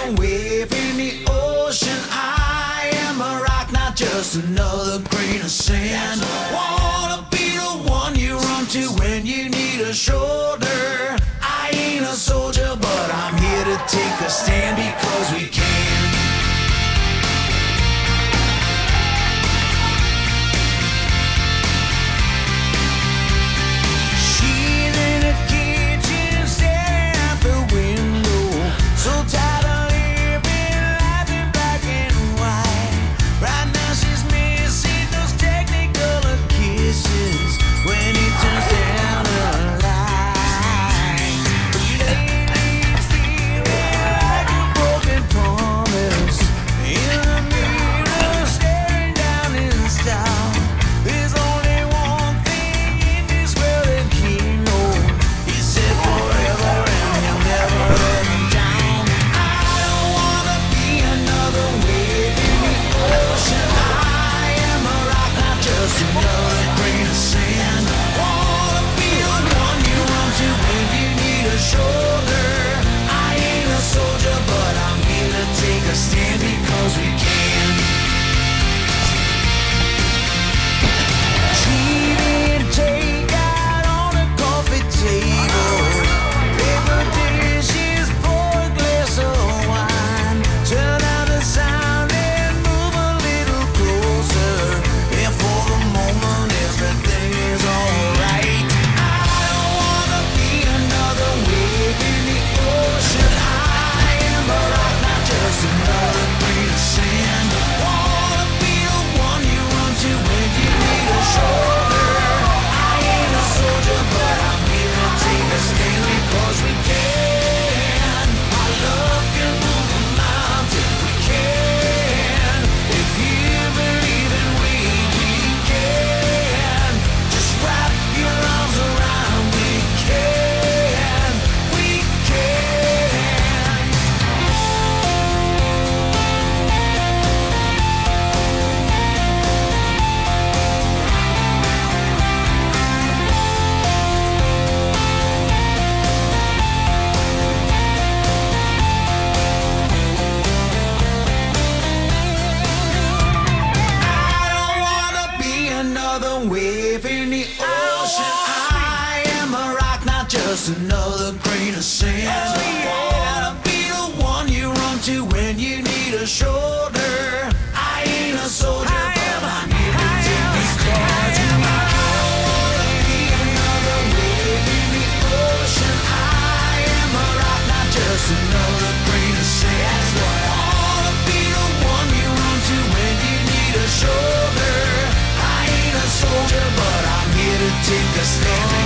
ocean wave in the ocean. I am a rock, not just another grain of sand. Wanna be the one you run to when you need a shore. when you need a shoulder. I ain't a soldier, I am, but I'm the. I am a rock, not just another grain of sand. I wanna be the one you run to when you need a shoulder. I ain't a soldier, but I'm here to take a stand.